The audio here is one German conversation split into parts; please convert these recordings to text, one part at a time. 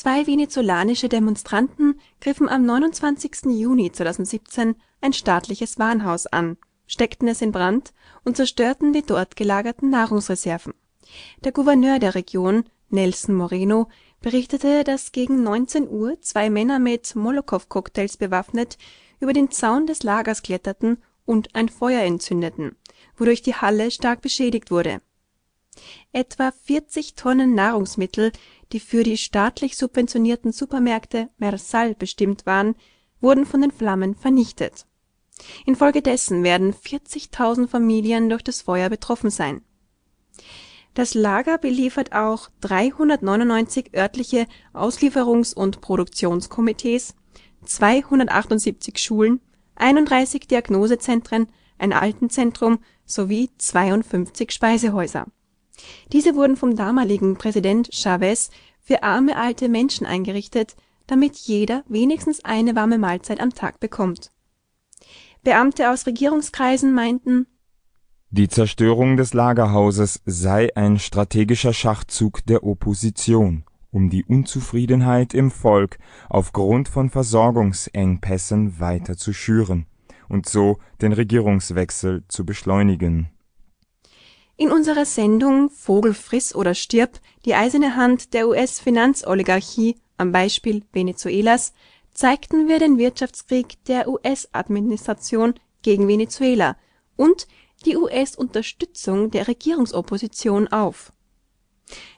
Zwei venezolanische Demonstranten griffen am 29. Juni 2017 ein staatliches Warenhaus an, steckten es in Brand und zerstörten die dort gelagerten Nahrungsreserven. Der Gouverneur der Region, Nelson Moreno, berichtete, dass gegen 19 Uhr zwei Männer mit Molotow-Cocktails bewaffnet über den Zaun des Lagers kletterten und ein Feuer entzündeten, wodurch die Halle stark beschädigt wurde. Etwa 40 Tonnen Nahrungsmittel, die für die staatlich subventionierten Supermärkte Mersal bestimmt waren, wurden von den Flammen vernichtet. Infolgedessen werden 40.000 Familien durch das Feuer betroffen sein. Das Lager beliefert auch 399 örtliche Auslieferungs und Produktionskomitees, 278 Schulen, 31 Diagnosezentren, ein Altenzentrum sowie 52 Speisehäuser. Diese wurden vom damaligen Präsident Chávez für arme alte Menschen eingerichtet, damit jeder wenigstens eine warme Mahlzeit am Tag bekommt. Beamte aus Regierungskreisen meinten die Zerstörung des Lagerhauses sei ein strategischer Schachzug der Opposition, um die Unzufriedenheit im Volk aufgrund von Versorgungsengpässen weiter zu schüren und so den Regierungswechsel zu beschleunigen. In unserer Sendung Vogel friss oder stirb – die eiserne Hand der US-Finanzoligarchie am Beispiel Venezuelas zeigten wir den Wirtschaftskrieg der US-Administration gegen Venezuela und die US-Unterstützung der Regierungsopposition auf.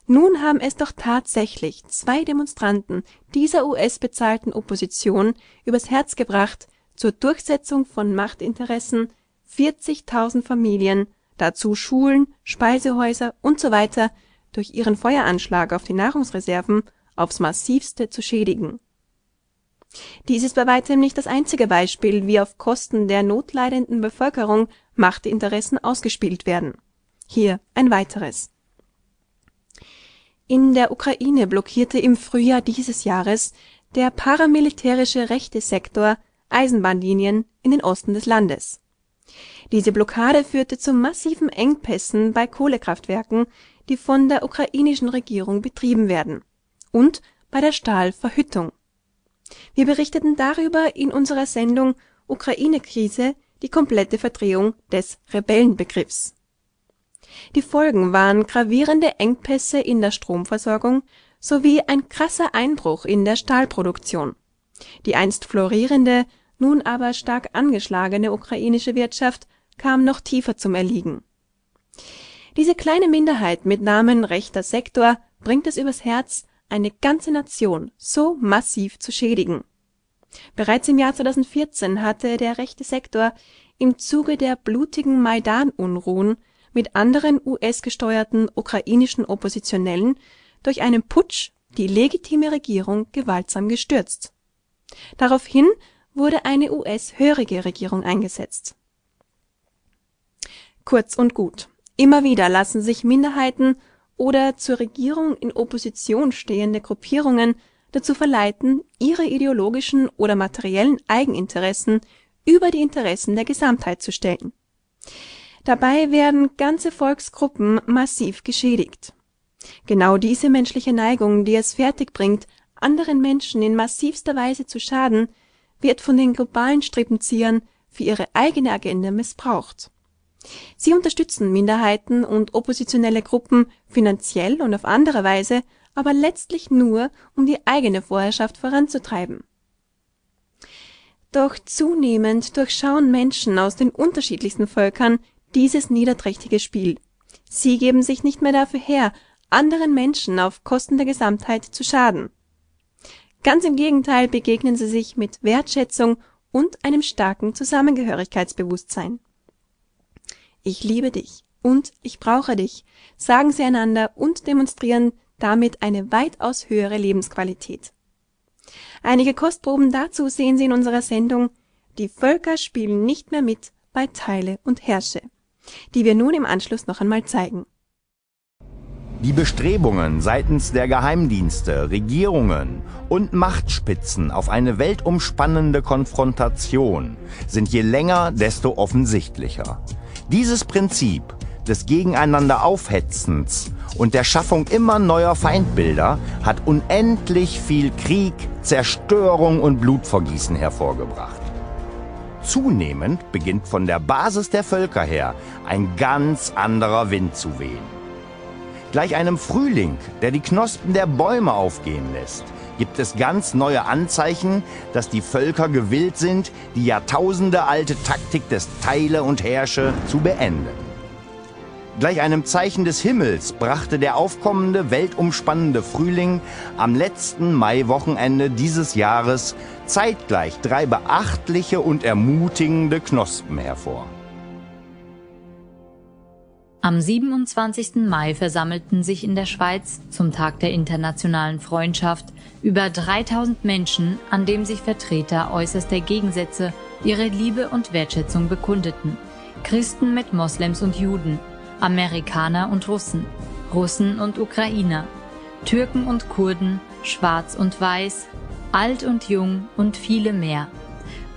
Nun haben es doch tatsächlich zwei Demonstranten dieser US-bezahlten Opposition übers Herz gebracht, zur Durchsetzung von Machtinteressen 40.000 Familien, dazu Schulen, Speisehäuser usw. durch ihren Feueranschlag auf die Nahrungsreserven aufs massivste zu schädigen dies ist bei weitem nicht das einzige Beispiel, wie auf Kosten der notleidenden Bevölkerung Machtinteressen ausgespielt werden. Hier ein weiteres. In der Ukraine blockierte im Frühjahr dieses Jahres der paramilitärische rechte Sektor Eisenbahnlinien in den Osten des Landes. Diese Blockade führte zu massiven Engpässen bei Kohlekraftwerken, die von der ukrainischen Regierung betrieben werden, und bei der Stahlverhüttung wir berichteten darüber in unserer Sendung Ukraine-Krise – die komplette Verdrehung des Rebellenbegriffs. Die Folgen waren gravierende Engpässe in der Stromversorgung sowie ein krasser Einbruch in der Stahlproduktion. Die einst florierende, nun aber stark angeschlagene ukrainische Wirtschaft kam noch tiefer zum Erliegen. Diese kleine Minderheit mit Namen Rechter Sektor bringt es übers Herz eine ganze Nation so massiv zu schädigen. Bereits im Jahr 2014 hatte der rechte Sektor im Zuge der blutigen Maidan-Unruhen mit anderen US-gesteuerten ukrainischen Oppositionellen durch einen Putsch die legitime Regierung gewaltsam gestürzt. Daraufhin wurde eine US-hörige Regierung eingesetzt. Kurz und gut, immer wieder lassen sich Minderheiten oder zur Regierung in Opposition stehende Gruppierungen dazu verleiten, ihre ideologischen oder materiellen Eigeninteressen über die Interessen der Gesamtheit zu stellen. Dabei werden ganze Volksgruppen massiv geschädigt. Genau diese menschliche Neigung, die es fertigbringt, anderen Menschen in massivster Weise zu schaden, wird von den globalen Strippenziehern für ihre eigene Agenda missbraucht Sie unterstützen Minderheiten und oppositionelle Gruppen finanziell und auf andere Weise, aber letztlich nur, um die eigene Vorherrschaft voranzutreiben. Doch zunehmend durchschauen Menschen aus den unterschiedlichsten Völkern dieses niederträchtige Spiel. Sie geben sich nicht mehr dafür her, anderen Menschen auf Kosten der Gesamtheit zu schaden. Ganz im Gegenteil begegnen sie sich mit Wertschätzung und einem starken Zusammengehörigkeitsbewusstsein ich liebe dich und ich brauche dich, sagen sie einander und demonstrieren damit eine weitaus höhere Lebensqualität. Einige Kostproben dazu sehen Sie in unserer Sendung Die Völker spielen nicht mehr mit bei Teile und Herrsche, die wir nun im Anschluss noch einmal zeigen. Die Bestrebungen seitens der Geheimdienste, Regierungen und Machtspitzen auf eine weltumspannende Konfrontation sind je länger, desto offensichtlicher. Dieses Prinzip des Gegeneinander Aufhetzens und der Schaffung immer neuer Feindbilder hat unendlich viel Krieg, Zerstörung und Blutvergießen hervorgebracht. Zunehmend beginnt von der Basis der Völker her ein ganz anderer Wind zu wehen. Gleich einem Frühling, der die Knospen der Bäume aufgehen lässt, gibt es ganz neue Anzeichen, dass die Völker gewillt sind, die jahrtausendealte Taktik des Teile und Herrsche zu beenden. Gleich einem Zeichen des Himmels brachte der aufkommende, weltumspannende Frühling am letzten Maiwochenende dieses Jahres zeitgleich drei beachtliche und ermutigende Knospen hervor. Am 27. Mai versammelten sich in der Schweiz zum Tag der internationalen Freundschaft über 3000 Menschen, an dem sich Vertreter äußerster Gegensätze ihre Liebe und Wertschätzung bekundeten. Christen mit Moslems und Juden, Amerikaner und Russen, Russen und Ukrainer, Türken und Kurden, Schwarz und Weiß, alt und jung und viele mehr.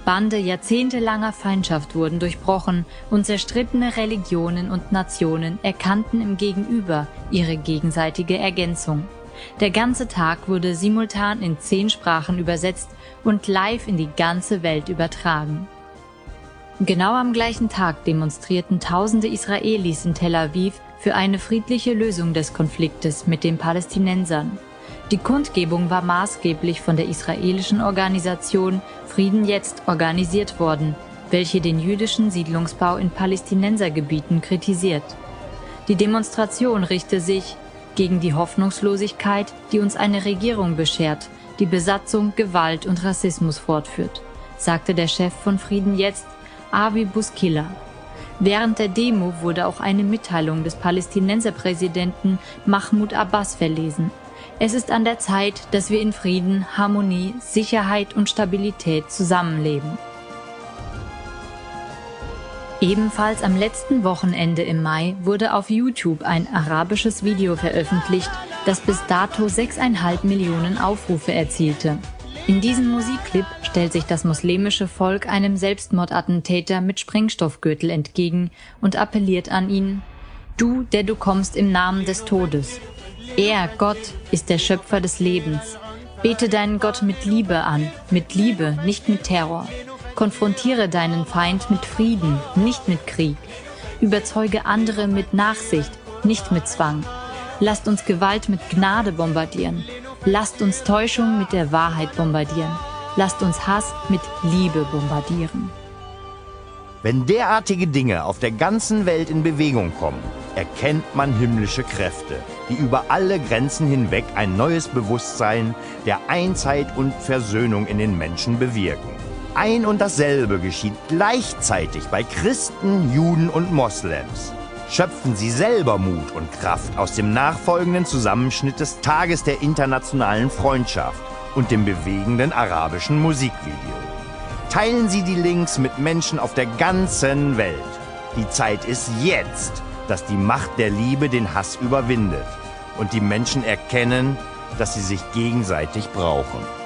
Bande jahrzehntelanger Feindschaft wurden durchbrochen und zerstrittene Religionen und Nationen erkannten im Gegenüber ihre gegenseitige Ergänzung. Der ganze Tag wurde simultan in zehn Sprachen übersetzt und live in die ganze Welt übertragen. Genau am gleichen Tag demonstrierten tausende Israelis in Tel Aviv für eine friedliche Lösung des Konfliktes mit den Palästinensern. Die Kundgebung war maßgeblich von der israelischen Organisation Frieden jetzt organisiert worden, welche den jüdischen Siedlungsbau in Palästinensergebieten kritisiert. Die Demonstration richte sich gegen die Hoffnungslosigkeit, die uns eine Regierung beschert, die Besatzung, Gewalt und Rassismus fortführt, sagte der Chef von Frieden jetzt, Avi Buskilla. Während der Demo wurde auch eine Mitteilung des Palästinenserpräsidenten Mahmoud Abbas verlesen, es ist an der Zeit, dass wir in Frieden, Harmonie, Sicherheit und Stabilität zusammenleben. Ebenfalls am letzten Wochenende im Mai wurde auf YouTube ein arabisches Video veröffentlicht, das bis dato 6,5 Millionen Aufrufe erzielte. In diesem Musikclip stellt sich das muslimische Volk einem Selbstmordattentäter mit Sprengstoffgürtel entgegen und appelliert an ihn, Du, der du kommst im Namen des Todes, er, Gott, ist der Schöpfer des Lebens. Bete deinen Gott mit Liebe an, mit Liebe, nicht mit Terror. Konfrontiere deinen Feind mit Frieden, nicht mit Krieg. Überzeuge andere mit Nachsicht, nicht mit Zwang. Lasst uns Gewalt mit Gnade bombardieren. Lasst uns Täuschung mit der Wahrheit bombardieren. Lasst uns Hass mit Liebe bombardieren. Wenn derartige Dinge auf der ganzen Welt in Bewegung kommen, erkennt man himmlische Kräfte, die über alle Grenzen hinweg ein neues Bewusstsein der Einheit und Versöhnung in den Menschen bewirken. Ein und dasselbe geschieht gleichzeitig bei Christen, Juden und Moslems. Schöpfen Sie selber Mut und Kraft aus dem nachfolgenden Zusammenschnitt des Tages der internationalen Freundschaft und dem bewegenden arabischen Musikvideo. Teilen Sie die Links mit Menschen auf der ganzen Welt. Die Zeit ist jetzt dass die Macht der Liebe den Hass überwindet und die Menschen erkennen, dass sie sich gegenseitig brauchen.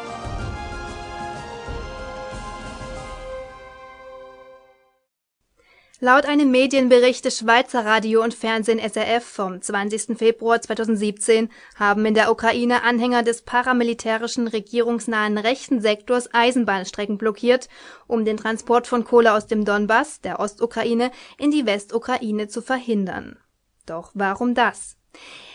Laut einem Medienbericht des Schweizer Radio und Fernsehen SRF vom 20. Februar 2017 haben in der Ukraine Anhänger des paramilitärischen regierungsnahen rechten Sektors Eisenbahnstrecken blockiert, um den Transport von Kohle aus dem Donbass, der Ostukraine, in die Westukraine zu verhindern. Doch warum das?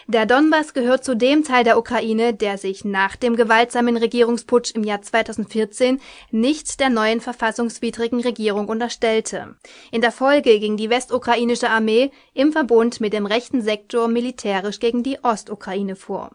Der Donbass gehört zu dem Teil der Ukraine, der sich nach dem gewaltsamen Regierungsputsch im Jahr 2014 nicht der neuen verfassungswidrigen Regierung unterstellte. In der Folge ging die westukrainische Armee im Verbund mit dem rechten Sektor militärisch gegen die Ostukraine vor.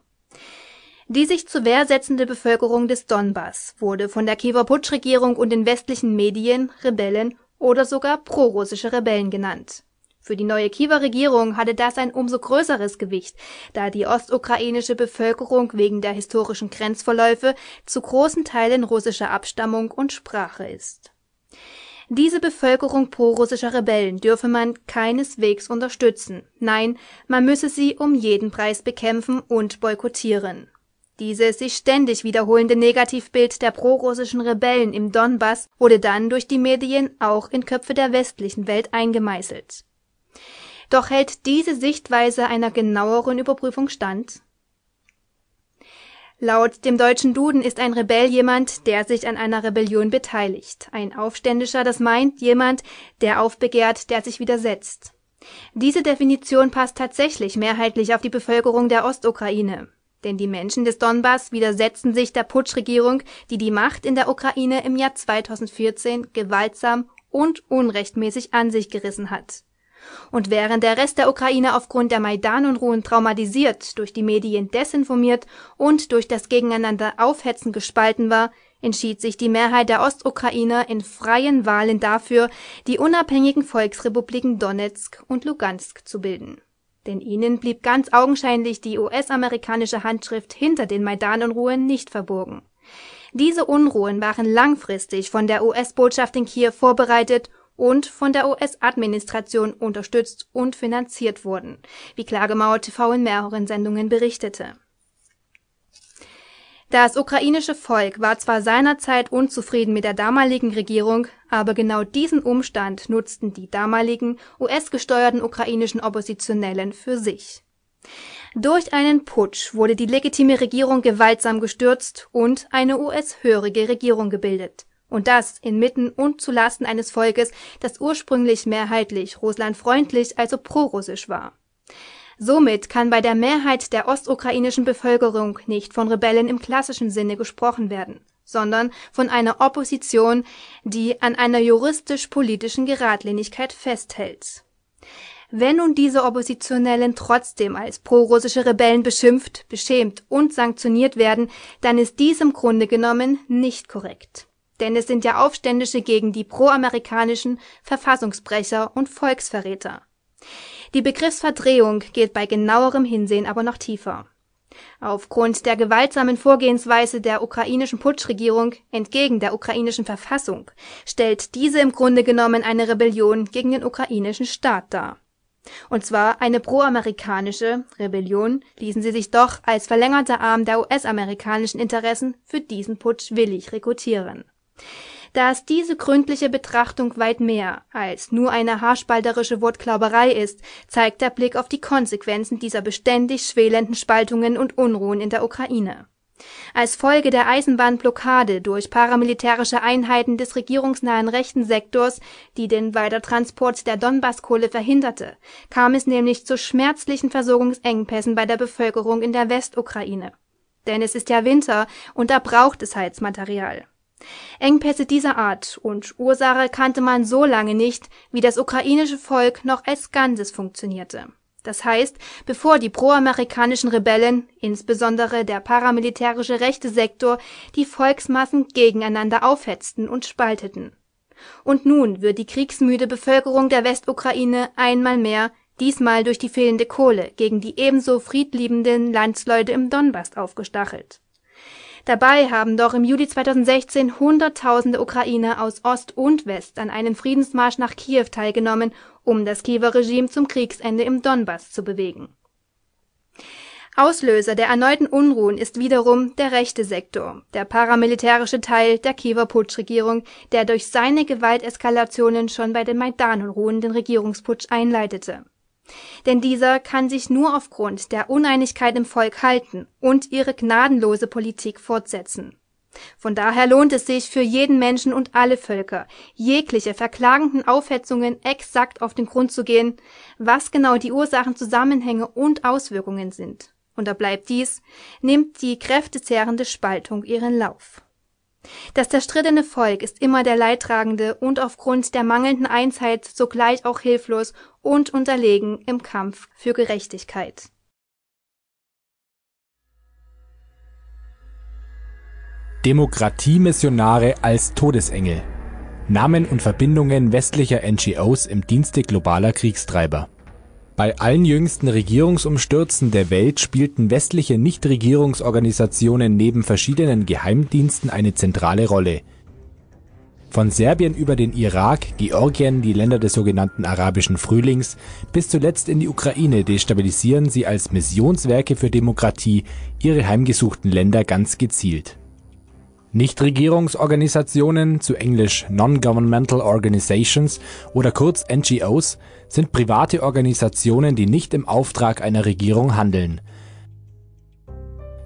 Die sich zur Wehr setzende Bevölkerung des Donbass wurde von der Kiewer Putschregierung und den westlichen Medien Rebellen oder sogar prorussische Rebellen genannt für die neue Kiewer Regierung hatte das ein umso größeres Gewicht, da die ostukrainische Bevölkerung wegen der historischen Grenzverläufe zu großen Teilen russischer Abstammung und Sprache ist. Diese Bevölkerung prorussischer Rebellen dürfe man keineswegs unterstützen. Nein, man müsse sie um jeden Preis bekämpfen und boykottieren. Dieses sich ständig wiederholende Negativbild der prorussischen Rebellen im Donbass wurde dann durch die Medien auch in Köpfe der westlichen Welt eingemeißelt Doch hält diese Sichtweise einer genaueren Überprüfung stand? Laut dem deutschen Duden ist ein Rebell jemand, der sich an einer Rebellion beteiligt. Ein Aufständischer, das meint jemand, der aufbegehrt, der sich widersetzt. Diese Definition passt tatsächlich mehrheitlich auf die Bevölkerung der Ostukraine. Denn die Menschen des Donbass widersetzen sich der Putschregierung, die die Macht in der Ukraine im Jahr 2014 gewaltsam und unrechtmäßig an sich gerissen hat. Und während der Rest der Ukraine aufgrund der Maidan-Unruhen traumatisiert, durch die Medien desinformiert und durch das Gegeneinander Aufhetzen gespalten war, entschied sich die Mehrheit der Ostukrainer in freien Wahlen dafür, die unabhängigen Volksrepubliken Donetsk und Lugansk zu bilden. Denn ihnen blieb ganz augenscheinlich die US-amerikanische Handschrift hinter den Maidan-Unruhen nicht verborgen. Diese Unruhen waren langfristig von der US-Botschaft in Kiew vorbereitet und von der US-Administration unterstützt und finanziert wurden, wie Klagemauer TV in mehreren Sendungen berichtete. Das ukrainische Volk war zwar seinerzeit unzufrieden mit der damaligen Regierung, aber genau diesen Umstand nutzten die damaligen US-gesteuerten ukrainischen Oppositionellen für sich. Durch einen Putsch wurde die legitime Regierung gewaltsam gestürzt und eine US-hörige Regierung gebildet und das inmitten und zulasten eines Volkes, das ursprünglich mehrheitlich russlandfreundlich, also prorussisch war. Somit kann bei der Mehrheit der ostukrainischen Bevölkerung nicht von Rebellen im klassischen Sinne gesprochen werden, sondern von einer Opposition, die an einer juristisch-politischen Geradlinigkeit festhält. Wenn nun diese Oppositionellen trotzdem als prorussische Rebellen beschimpft, beschämt und sanktioniert werden, dann ist dies im Grunde genommen nicht korrekt. Denn es sind ja Aufständische gegen die proamerikanischen Verfassungsbrecher und Volksverräter. Die Begriffsverdrehung geht bei genauerem Hinsehen aber noch tiefer. Aufgrund der gewaltsamen Vorgehensweise der ukrainischen Putschregierung entgegen der ukrainischen Verfassung stellt diese im Grunde genommen eine Rebellion gegen den ukrainischen Staat dar. Und zwar eine proamerikanische Rebellion ließen sie sich doch als verlängerter Arm der US-amerikanischen Interessen für diesen Putsch willig rekrutieren da es diese gründliche Betrachtung weit mehr als nur eine haarspalterische Wortklauberei ist, zeigt der Blick auf die Konsequenzen dieser beständig schwelenden Spaltungen und Unruhen in der Ukraine. Als Folge der Eisenbahnblockade durch paramilitärische Einheiten des regierungsnahen rechten Sektors, die den Weitertransport der Donbasskohle verhinderte, kam es nämlich zu schmerzlichen Versorgungsengpässen bei der Bevölkerung in der Westukraine. Denn es ist ja Winter und da braucht es Heizmaterial. Engpässe dieser Art und Ursache kannte man so lange nicht, wie das ukrainische Volk noch als Ganzes funktionierte. Das heißt, bevor die proamerikanischen Rebellen, insbesondere der paramilitärische rechte Sektor, die Volksmassen gegeneinander aufhetzten und spalteten. Und nun wird die kriegsmüde Bevölkerung der Westukraine einmal mehr, diesmal durch die fehlende Kohle, gegen die ebenso friedliebenden Landsleute im Donbass aufgestachelt Dabei haben doch im Juli 2016 Hunderttausende Ukrainer aus Ost und West an einem Friedensmarsch nach Kiew teilgenommen, um das Kiewer Regime zum Kriegsende im Donbass zu bewegen. Auslöser der erneuten Unruhen ist wiederum der rechte Sektor, der paramilitärische Teil der Kiewer Putschregierung, der durch seine Gewalteskalationen schon bei den Maidan-Unruhen den Regierungsputsch einleitete denn dieser kann sich nur aufgrund der Uneinigkeit im Volk halten und ihre gnadenlose Politik fortsetzen. Von daher lohnt es sich für jeden Menschen und alle Völker, jegliche verklagenden Aufhetzungen exakt auf den Grund zu gehen, was genau die Ursachen, Zusammenhänge und Auswirkungen sind. Und da bleibt dies, nimmt die kräftezehrende Spaltung ihren Lauf. Das zerstrittene Volk ist immer der Leidtragende und aufgrund der mangelnden Einheit sogleich auch hilflos und unterlegen im Kampf für Gerechtigkeit. Demokratiemissionare als Todesengel. Namen und Verbindungen westlicher NGOs im Dienste globaler Kriegstreiber bei allen jüngsten Regierungsumstürzen der Welt spielten westliche Nichtregierungsorganisationen neben verschiedenen Geheimdiensten eine zentrale Rolle. Von Serbien über den Irak, Georgien, die Länder des sogenannten Arabischen Frühlings bis zuletzt in die Ukraine destabilisieren sie als Missionswerke für Demokratie ihre heimgesuchten Länder ganz gezielt Nichtregierungsorganisationen, zu Englisch Non-Governmental Organizations oder kurz NGOs, sind private Organisationen, die nicht im Auftrag einer Regierung handeln.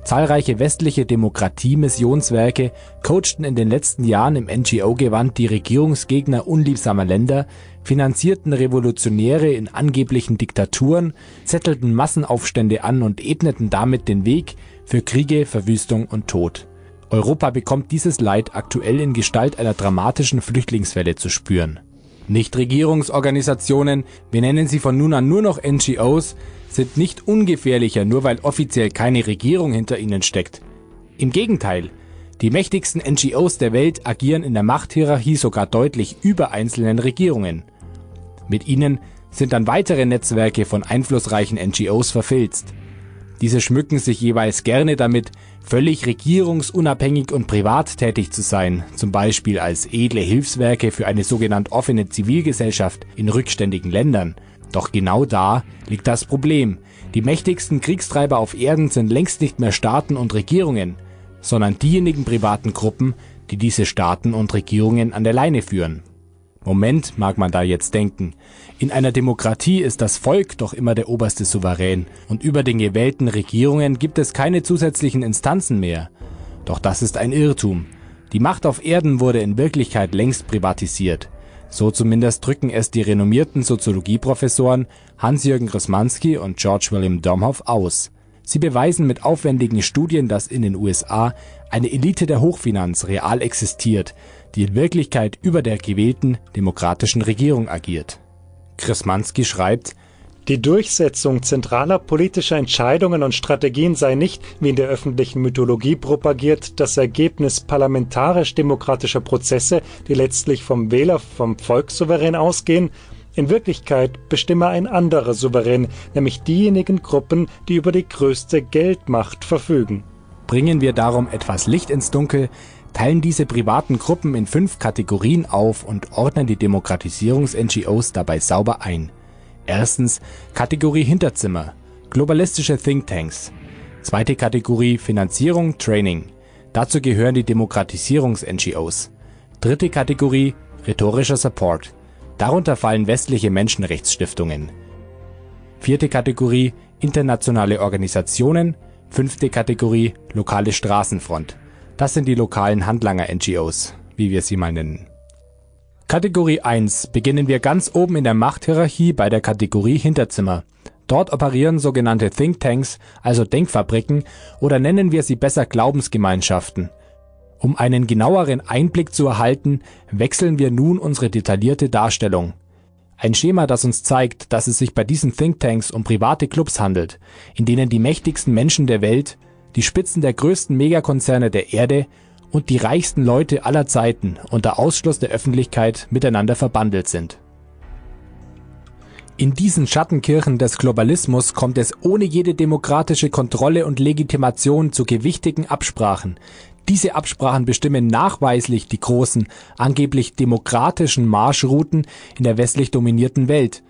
Zahlreiche westliche Demokratie-Missionswerke coachten in den letzten Jahren im NGO-Gewand die Regierungsgegner unliebsamer Länder, finanzierten Revolutionäre in angeblichen Diktaturen, zettelten Massenaufstände an und ebneten damit den Weg für Kriege, Verwüstung und Tod. Europa bekommt dieses Leid aktuell in Gestalt einer dramatischen Flüchtlingswelle zu spüren. Nichtregierungsorganisationen, wir nennen sie von nun an nur noch NGOs, sind nicht ungefährlicher, nur weil offiziell keine Regierung hinter ihnen steckt. Im Gegenteil, die mächtigsten NGOs der Welt agieren in der Machthierarchie sogar deutlich über einzelnen Regierungen. Mit ihnen sind dann weitere Netzwerke von einflussreichen NGOs verfilzt. Diese schmücken sich jeweils gerne damit, völlig regierungsunabhängig und privat tätig zu sein, zum Beispiel als edle Hilfswerke für eine sogenannte offene Zivilgesellschaft in rückständigen Ländern. Doch genau da liegt das Problem. Die mächtigsten Kriegstreiber auf Erden sind längst nicht mehr Staaten und Regierungen, sondern diejenigen privaten Gruppen, die diese Staaten und Regierungen an der Leine führen. Moment, mag man da jetzt denken. In einer Demokratie ist das Volk doch immer der oberste Souverän und über den gewählten Regierungen gibt es keine zusätzlichen Instanzen mehr. Doch das ist ein Irrtum. Die Macht auf Erden wurde in Wirklichkeit längst privatisiert. So zumindest drücken es die renommierten Soziologieprofessoren Hans-Jürgen Grosmanski und George William Domhoff aus. Sie beweisen mit aufwendigen Studien, dass in den USA eine Elite der Hochfinanz real existiert, die in Wirklichkeit über der gewählten demokratischen Regierung agiert. Krismanski schreibt, die Durchsetzung zentraler politischer Entscheidungen und Strategien sei nicht, wie in der öffentlichen Mythologie propagiert, das Ergebnis parlamentarisch-demokratischer Prozesse, die letztlich vom Wähler, vom Volkssouverän ausgehen. In Wirklichkeit bestimme ein anderer Souverän, nämlich diejenigen Gruppen, die über die größte Geldmacht verfügen. Bringen wir darum etwas Licht ins Dunkel, teilen diese privaten Gruppen in fünf Kategorien auf und ordnen die Demokratisierungs-NGOs dabei sauber ein. Erstens Kategorie Hinterzimmer, globalistische Thinktanks. Zweite Kategorie Finanzierung, Training. Dazu gehören die Demokratisierungs-NGOs. Dritte Kategorie rhetorischer Support. Darunter fallen westliche Menschenrechtsstiftungen. Vierte Kategorie internationale Organisationen. Fünfte Kategorie lokale Straßenfront. Das sind die lokalen Handlanger-NGOs, wie wir sie mal nennen. Kategorie 1 beginnen wir ganz oben in der Machthierarchie bei der Kategorie Hinterzimmer. Dort operieren sogenannte Thinktanks, also Denkfabriken, oder nennen wir sie besser Glaubensgemeinschaften. Um einen genaueren Einblick zu erhalten, wechseln wir nun unsere detaillierte Darstellung. Ein Schema, das uns zeigt, dass es sich bei diesen Thinktanks um private Clubs handelt, in denen die mächtigsten Menschen der Welt, die Spitzen der größten Megakonzerne der Erde und die reichsten Leute aller Zeiten unter Ausschluss der Öffentlichkeit miteinander verbandelt sind. In diesen Schattenkirchen des Globalismus kommt es ohne jede demokratische Kontrolle und Legitimation zu gewichtigen Absprachen. Diese Absprachen bestimmen nachweislich die großen, angeblich demokratischen Marschrouten in der westlich dominierten Welt,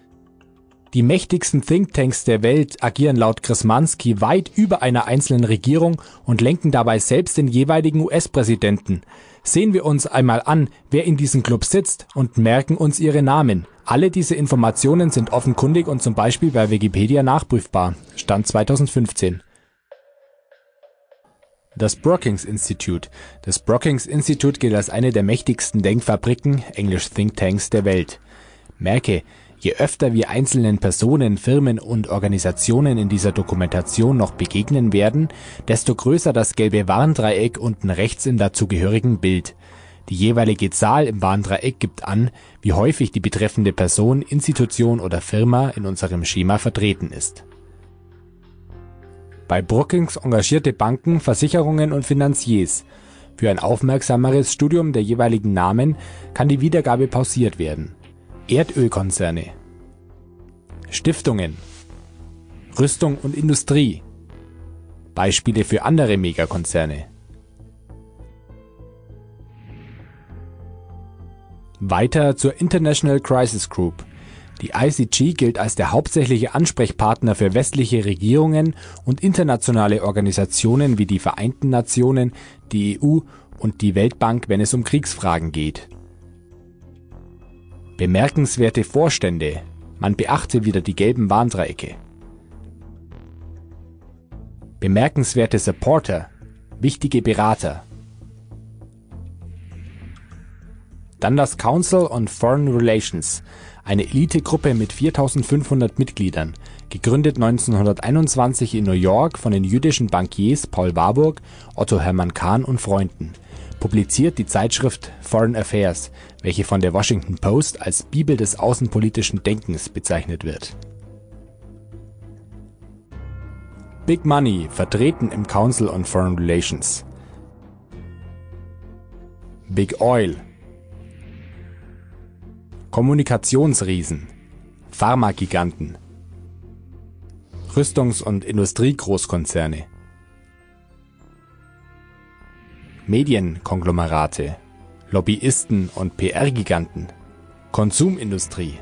die mächtigsten Thinktanks der Welt agieren laut Krismanski weit über einer einzelnen Regierung und lenken dabei selbst den jeweiligen US-Präsidenten. Sehen wir uns einmal an, wer in diesen Club sitzt und merken uns ihre Namen. Alle diese Informationen sind offenkundig und zum Beispiel bei Wikipedia nachprüfbar. Stand 2015. Das Brookings Institute. Das Brookings Institute gilt als eine der mächtigsten Denkfabriken, englisch Thinktanks, der Welt. Merke, Je öfter wir einzelnen Personen, Firmen und Organisationen in dieser Dokumentation noch begegnen werden, desto größer das gelbe Warndreieck unten rechts im dazugehörigen Bild. Die jeweilige Zahl im Warndreieck gibt an, wie häufig die betreffende Person, Institution oder Firma in unserem Schema vertreten ist. Bei Brookings engagierte Banken, Versicherungen und Finanziers. Für ein aufmerksameres Studium der jeweiligen Namen kann die Wiedergabe pausiert werden Erdölkonzerne, Stiftungen, Rüstung und Industrie. Beispiele für andere Megakonzerne. Weiter zur International Crisis Group. Die ICG gilt als der hauptsächliche Ansprechpartner für westliche Regierungen und internationale Organisationen wie die Vereinten Nationen, die EU und die Weltbank, wenn es um Kriegsfragen geht. Bemerkenswerte Vorstände. Man beachte wieder die gelben Warndreiecke. Bemerkenswerte Supporter. Wichtige Berater. Dann das Council on Foreign Relations, eine Elitegruppe mit 4500 Mitgliedern, gegründet 1921 in New York von den jüdischen Bankiers Paul Warburg, Otto Hermann Kahn und Freunden. Publiziert die Zeitschrift Foreign Affairs, welche von der Washington Post als Bibel des außenpolitischen Denkens bezeichnet wird. Big Money, vertreten im Council on Foreign Relations. Big Oil, Kommunikationsriesen, Pharmagiganten, Rüstungs- und Industriegroßkonzerne, Medienkonglomerate, Lobbyisten und PR-Giganten, Konsumindustrie.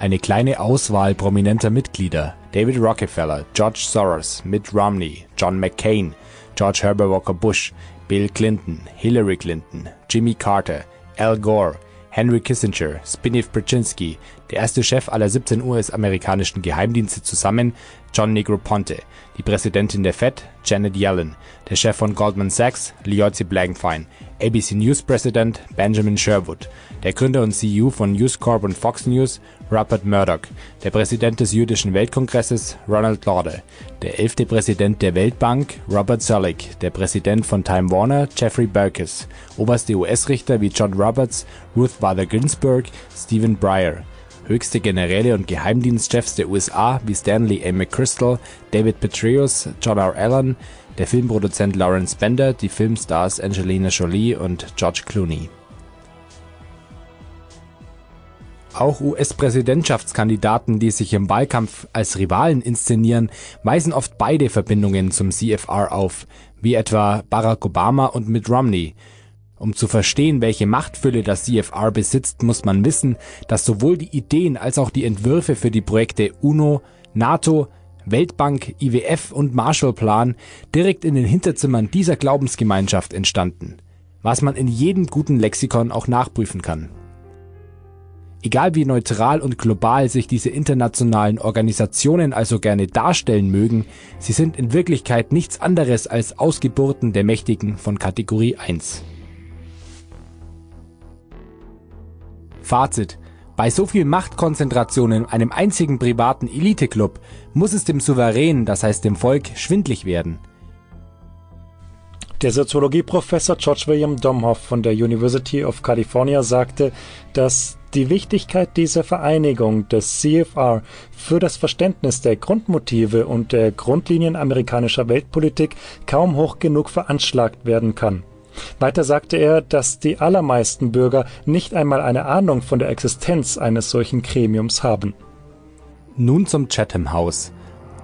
Eine kleine Auswahl prominenter Mitglieder David Rockefeller, George Soros, Mitt Romney, John McCain, George Herbert Walker Bush, Bill Clinton, Hillary Clinton, Jimmy Carter, Al Gore, Henry Kissinger, Zbigniew Brzezinski, der erste Chef aller 17 US-amerikanischen Geheimdienste zusammen, John Negroponte, die Präsidentin der Fed, Janet Yellen, der Chef von Goldman Sachs, Lyotzi Blankfein, ABC News Präsident Benjamin Sherwood, der Gründer und CEO von News Corp und Fox News, Rupert Murdoch, der Präsident des Jüdischen Weltkongresses, Ronald Lauder, der elfte Präsident der Weltbank, Robert Zoellick, der Präsident von Time Warner, Jeffrey Berkes, oberste US-Richter wie John Roberts, Ruth Bader Ginsburg, Stephen Breyer, höchste Generäle und Geheimdienstchefs der USA wie Stanley A. McChrystal, David Petraeus, John R. Allen, der Filmproduzent Lawrence Bender, die Filmstars Angelina Jolie und George Clooney. Auch US-Präsidentschaftskandidaten, die sich im Wahlkampf als Rivalen inszenieren, weisen oft beide Verbindungen zum CFR auf, wie etwa Barack Obama und Mitt Romney. Um zu verstehen, welche Machtfülle das CFR besitzt, muss man wissen, dass sowohl die Ideen als auch die Entwürfe für die Projekte UNO, NATO, Weltbank, IWF und Marshallplan direkt in den Hinterzimmern dieser Glaubensgemeinschaft entstanden, was man in jedem guten Lexikon auch nachprüfen kann. Egal wie neutral und global sich diese internationalen Organisationen also gerne darstellen mögen, sie sind in Wirklichkeit nichts anderes als Ausgeburten der Mächtigen von Kategorie 1. Fazit. Bei so viel Machtkonzentration in einem einzigen privaten Eliteclub muss es dem Souverän, das heißt dem Volk, schwindlig werden. Der Soziologieprofessor George William Domhoff von der University of California sagte, dass die Wichtigkeit dieser Vereinigung des CFR für das Verständnis der Grundmotive und der Grundlinien amerikanischer Weltpolitik kaum hoch genug veranschlagt werden kann. Weiter sagte er, dass die allermeisten Bürger nicht einmal eine Ahnung von der Existenz eines solchen Gremiums haben. Nun zum Chatham House.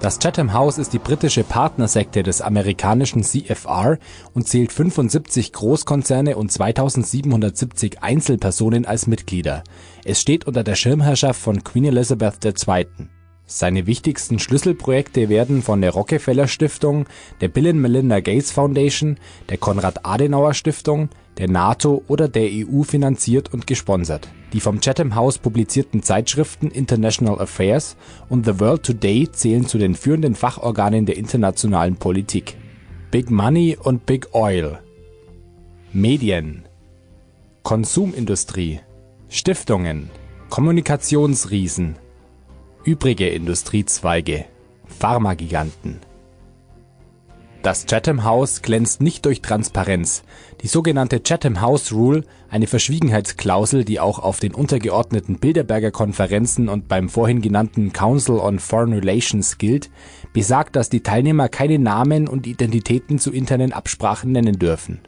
Das Chatham House ist die britische Partnersekte des amerikanischen CFR und zählt 75 Großkonzerne und 2770 Einzelpersonen als Mitglieder. Es steht unter der Schirmherrschaft von Queen Elizabeth II. Seine wichtigsten Schlüsselprojekte werden von der Rockefeller Stiftung, der Bill Melinda Gates Foundation, der Konrad-Adenauer Stiftung, der NATO oder der EU finanziert und gesponsert. Die vom Chatham House publizierten Zeitschriften International Affairs und The World Today zählen zu den führenden Fachorganen der internationalen Politik. Big Money und Big Oil. Medien. Konsumindustrie. Stiftungen. Kommunikationsriesen Übrige Industriezweige Pharmagiganten das Chatham House glänzt nicht durch Transparenz. Die sogenannte Chatham House Rule, eine Verschwiegenheitsklausel, die auch auf den untergeordneten Bilderberger Konferenzen und beim vorhin genannten Council on Foreign Relations gilt, besagt, dass die Teilnehmer keine Namen und Identitäten zu internen Absprachen nennen dürfen.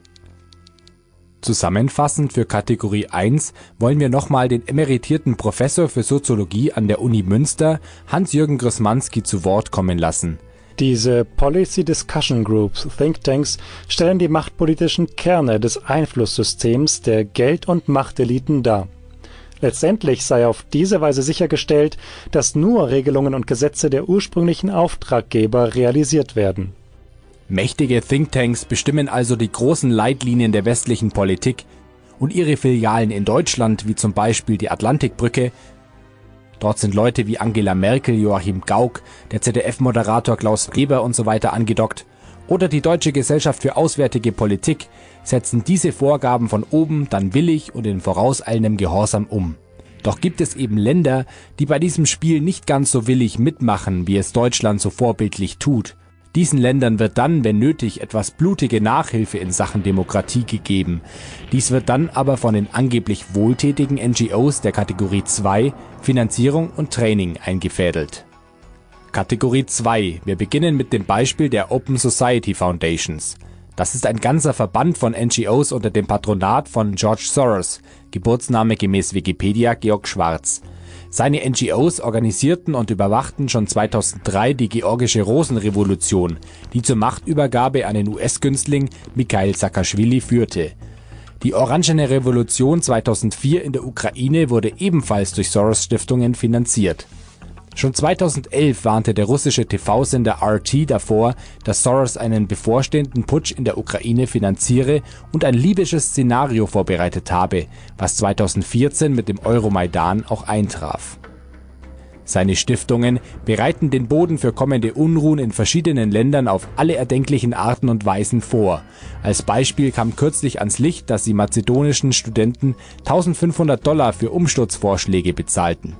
Zusammenfassend für Kategorie 1 wollen wir nochmal den emeritierten Professor für Soziologie an der Uni Münster, Hans-Jürgen Grosmanski, zu Wort kommen lassen – diese Policy Discussion Groups, Thinktanks, stellen die machtpolitischen Kerne des Einflusssystems der Geld- und Machteliten dar. Letztendlich sei auf diese Weise sichergestellt, dass nur Regelungen und Gesetze der ursprünglichen Auftraggeber realisiert werden Mächtige Thinktanks bestimmen also die großen Leitlinien der westlichen Politik und ihre Filialen in Deutschland, wie zum Beispiel die Atlantikbrücke, Dort sind Leute wie Angela Merkel, Joachim Gauck, der ZDF-Moderator Klaus Weber und so weiter angedockt. Oder die Deutsche Gesellschaft für Auswärtige Politik setzen diese Vorgaben von oben dann willig und in vorauseilendem Gehorsam um. Doch gibt es eben Länder, die bei diesem Spiel nicht ganz so willig mitmachen, wie es Deutschland so vorbildlich tut. Diesen Ländern wird dann, wenn nötig, etwas blutige Nachhilfe in Sachen Demokratie gegeben. Dies wird dann aber von den angeblich wohltätigen NGOs der Kategorie 2 Finanzierung und Training eingefädelt. Kategorie 2. Wir beginnen mit dem Beispiel der Open Society Foundations. Das ist ein ganzer Verband von NGOs unter dem Patronat von George Soros, Geburtsname gemäß Wikipedia Georg Schwarz. Seine NGOs organisierten und überwachten schon 2003 die georgische Rosenrevolution, die zur Machtübergabe an den US-Günstling Mikhail Saakashvili führte. Die Orangene Revolution 2004 in der Ukraine wurde ebenfalls durch Soros-Stiftungen finanziert Schon 2011 warnte der russische TV-Sender RT davor, dass Soros einen bevorstehenden Putsch in der Ukraine finanziere und ein libysches Szenario vorbereitet habe, was 2014 mit dem Euromaidan auch eintraf. Seine Stiftungen bereiten den Boden für kommende Unruhen in verschiedenen Ländern auf alle erdenklichen Arten und Weisen vor. Als Beispiel kam kürzlich ans Licht, dass die mazedonischen Studenten 1500 Dollar für Umsturzvorschläge bezahlten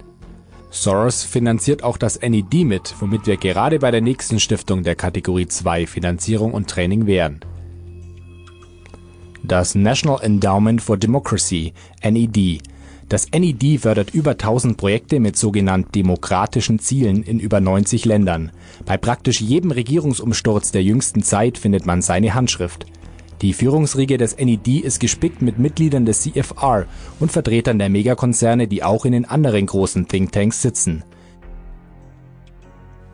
Soros finanziert auch das NED mit, womit wir gerade bei der nächsten Stiftung der Kategorie 2 Finanzierung und Training wären. Das National Endowment for Democracy NED das NED fördert über 1000 Projekte mit sogenannten demokratischen Zielen in über 90 Ländern. Bei praktisch jedem Regierungsumsturz der jüngsten Zeit findet man seine Handschrift die Führungsriege des NED ist gespickt mit Mitgliedern des CFR und Vertretern der Megakonzerne, die auch in den anderen großen Thinktanks sitzen.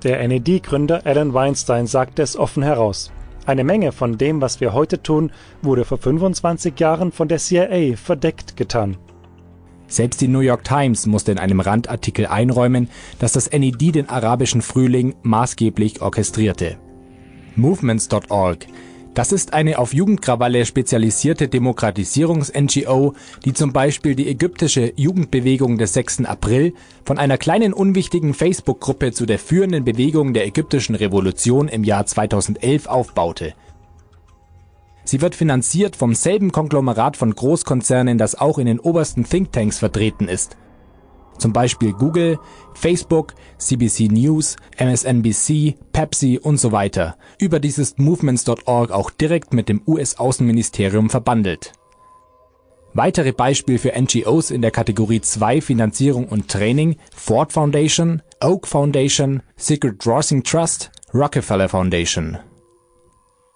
Der NED-Gründer Alan Weinstein sagte es offen heraus. Eine Menge von dem, was wir heute tun, wurde vor 25 Jahren von der CIA verdeckt getan. Selbst die New York Times musste in einem Randartikel einräumen, dass das NED den arabischen Frühling maßgeblich orchestrierte. Movements.org das ist eine auf Jugendkrawalle spezialisierte Demokratisierungs-NGO, die zum Beispiel die ägyptische Jugendbewegung des 6. April von einer kleinen unwichtigen Facebook-Gruppe zu der führenden Bewegung der ägyptischen Revolution im Jahr 2011 aufbaute. Sie wird finanziert vom selben Konglomerat von Großkonzernen, das auch in den obersten Thinktanks vertreten ist zum Beispiel Google, Facebook, CBC News, MSNBC, Pepsi und so weiter. Über dieses Movements.org auch direkt mit dem US-Außenministerium verbandelt. Weitere Beispiele für NGOs in der Kategorie 2 Finanzierung und Training Ford Foundation, Oak Foundation, Secret Rossing Trust, Rockefeller Foundation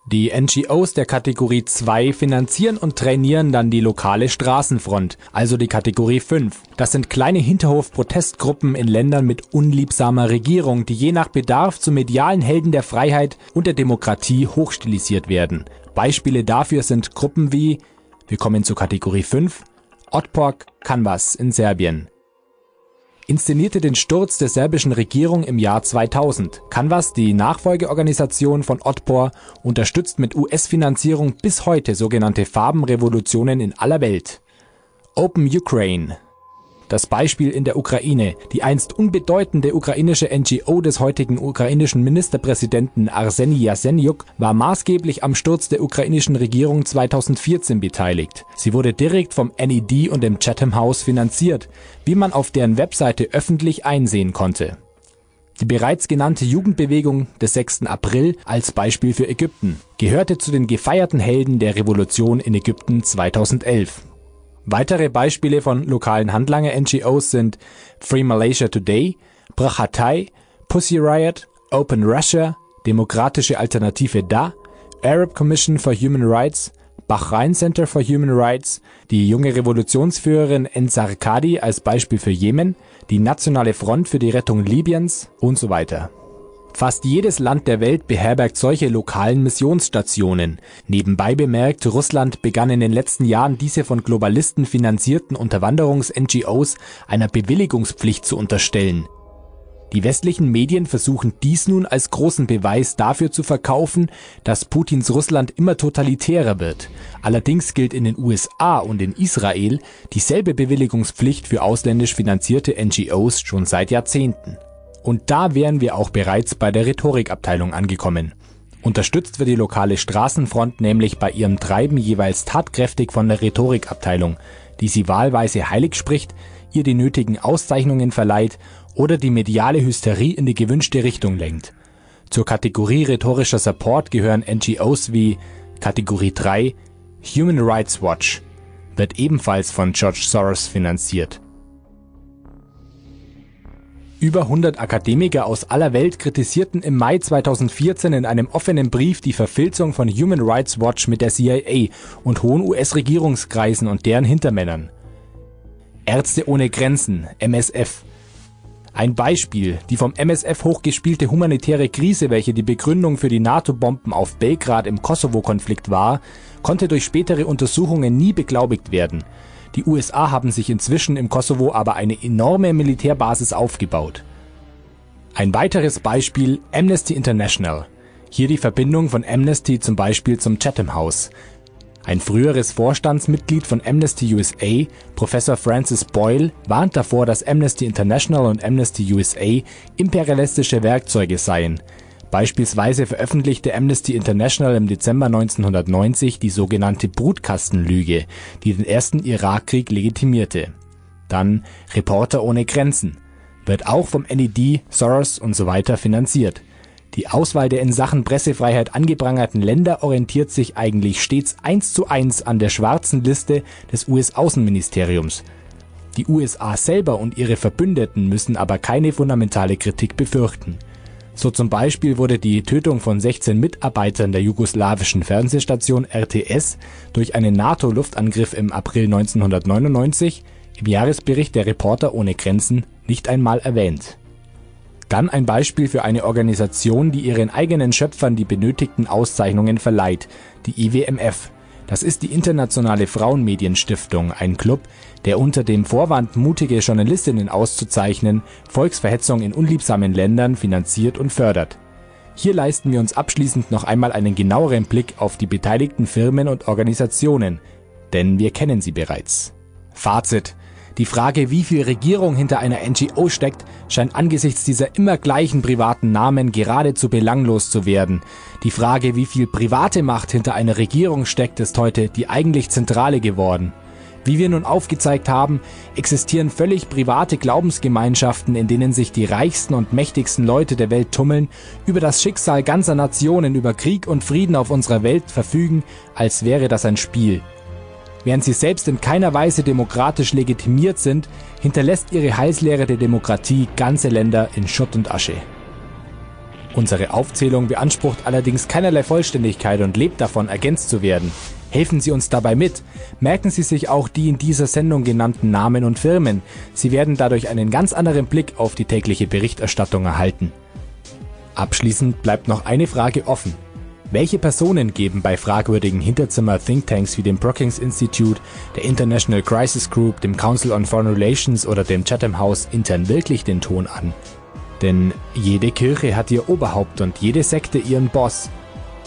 die NGOs der Kategorie 2 finanzieren und trainieren dann die lokale Straßenfront, also die Kategorie 5. Das sind kleine Hinterhof-Protestgruppen in Ländern mit unliebsamer Regierung, die je nach Bedarf zu medialen Helden der Freiheit und der Demokratie hochstilisiert werden. Beispiele dafür sind Gruppen wie, wir kommen zur Kategorie 5, Otpork Canvas in Serbien, inszenierte den Sturz der serbischen Regierung im Jahr 2000. Canvas, die Nachfolgeorganisation von Otpor, unterstützt mit US-Finanzierung bis heute sogenannte Farbenrevolutionen in aller Welt. Open Ukraine das Beispiel in der Ukraine. Die einst unbedeutende ukrainische NGO des heutigen ukrainischen Ministerpräsidenten Arseni Jasenjuk war maßgeblich am Sturz der ukrainischen Regierung 2014 beteiligt. Sie wurde direkt vom NED und dem Chatham House finanziert, wie man auf deren Webseite öffentlich einsehen konnte. Die bereits genannte Jugendbewegung des 6. April als Beispiel für Ägypten gehörte zu den gefeierten Helden der Revolution in Ägypten 2011. Weitere Beispiele von lokalen Handlanger-NGOs sind Free Malaysia Today, Brachatai, Pussy Riot, Open Russia, Demokratische Alternative Da, Arab Commission for Human Rights, Bahrain Center for Human Rights, die junge Revolutionsführerin Ensar Kadi als Beispiel für Jemen, die Nationale Front für die Rettung Libyens und so weiter Fast jedes Land der Welt beherbergt solche lokalen Missionsstationen. Nebenbei bemerkt, Russland begann in den letzten Jahren diese von Globalisten finanzierten Unterwanderungs-NGOs einer Bewilligungspflicht zu unterstellen. Die westlichen Medien versuchen dies nun als großen Beweis dafür zu verkaufen, dass Putins Russland immer totalitärer wird. Allerdings gilt in den USA und in Israel dieselbe Bewilligungspflicht für ausländisch finanzierte NGOs schon seit Jahrzehnten. Und da wären wir auch bereits bei der Rhetorikabteilung angekommen. Unterstützt wird die lokale Straßenfront nämlich bei ihrem Treiben jeweils tatkräftig von der Rhetorikabteilung, die sie wahlweise heilig spricht, ihr die nötigen Auszeichnungen verleiht oder die mediale Hysterie in die gewünschte Richtung lenkt. Zur Kategorie rhetorischer Support gehören NGOs wie Kategorie 3 Human Rights Watch, wird ebenfalls von George Soros finanziert. Über 100 Akademiker aus aller Welt kritisierten im Mai 2014 in einem offenen Brief die Verfilzung von Human Rights Watch mit der CIA und hohen US-Regierungskreisen und deren Hintermännern. Ärzte ohne Grenzen, MSF, ein Beispiel, die vom MSF hochgespielte humanitäre Krise, welche die Begründung für die NATO-Bomben auf Belgrad im Kosovo-Konflikt war, konnte durch spätere Untersuchungen nie beglaubigt werden. Die USA haben sich inzwischen im Kosovo aber eine enorme Militärbasis aufgebaut. Ein weiteres Beispiel Amnesty International. Hier die Verbindung von Amnesty zum Beispiel zum Chatham House. Ein früheres Vorstandsmitglied von Amnesty USA, Professor Francis Boyle, warnt davor, dass Amnesty International und Amnesty USA imperialistische Werkzeuge seien. Beispielsweise veröffentlichte Amnesty International im Dezember 1990 die sogenannte Brutkastenlüge, die den ersten Irakkrieg legitimierte. Dann Reporter ohne Grenzen. Wird auch vom NED, Soros und so weiter finanziert die Auswahl der in Sachen Pressefreiheit angebrangerten Länder orientiert sich eigentlich stets eins zu eins an der schwarzen Liste des US-Außenministeriums. Die USA selber und ihre Verbündeten müssen aber keine fundamentale Kritik befürchten. So zum Beispiel wurde die Tötung von 16 Mitarbeitern der jugoslawischen Fernsehstation RTS durch einen NATO-Luftangriff im April 1999 im Jahresbericht der Reporter ohne Grenzen nicht einmal erwähnt dann ein Beispiel für eine Organisation, die ihren eigenen Schöpfern die benötigten Auszeichnungen verleiht, die IWMF. Das ist die Internationale Frauenmedienstiftung, ein Club, der unter dem Vorwand, mutige Journalistinnen auszuzeichnen, Volksverhetzung in unliebsamen Ländern finanziert und fördert. Hier leisten wir uns abschließend noch einmal einen genaueren Blick auf die beteiligten Firmen und Organisationen, denn wir kennen sie bereits. Fazit die Frage, wie viel Regierung hinter einer NGO steckt, scheint angesichts dieser immer gleichen privaten Namen geradezu belanglos zu werden. Die Frage, wie viel private Macht hinter einer Regierung steckt, ist heute die eigentlich zentrale geworden. Wie wir nun aufgezeigt haben, existieren völlig private Glaubensgemeinschaften, in denen sich die reichsten und mächtigsten Leute der Welt tummeln, über das Schicksal ganzer Nationen, über Krieg und Frieden auf unserer Welt verfügen, als wäre das ein Spiel. Während sie selbst in keiner Weise demokratisch legitimiert sind, hinterlässt ihre Heilslehre der Demokratie ganze Länder in Schutt und Asche. Unsere Aufzählung beansprucht allerdings keinerlei Vollständigkeit und lebt davon, ergänzt zu werden. Helfen Sie uns dabei mit. Merken Sie sich auch die in dieser Sendung genannten Namen und Firmen. Sie werden dadurch einen ganz anderen Blick auf die tägliche Berichterstattung erhalten. Abschließend bleibt noch eine Frage offen. Welche Personen geben bei fragwürdigen Hinterzimmer-Thinktanks wie dem Brookings Institute, der International Crisis Group, dem Council on Foreign Relations oder dem Chatham House intern wirklich den Ton an? Denn jede Kirche hat ihr Oberhaupt und jede Sekte ihren Boss.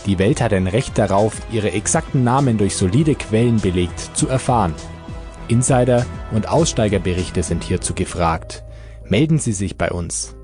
Die Welt hat ein Recht darauf, ihre exakten Namen durch solide Quellen belegt zu erfahren. Insider- und Aussteigerberichte sind hierzu gefragt. Melden Sie sich bei uns.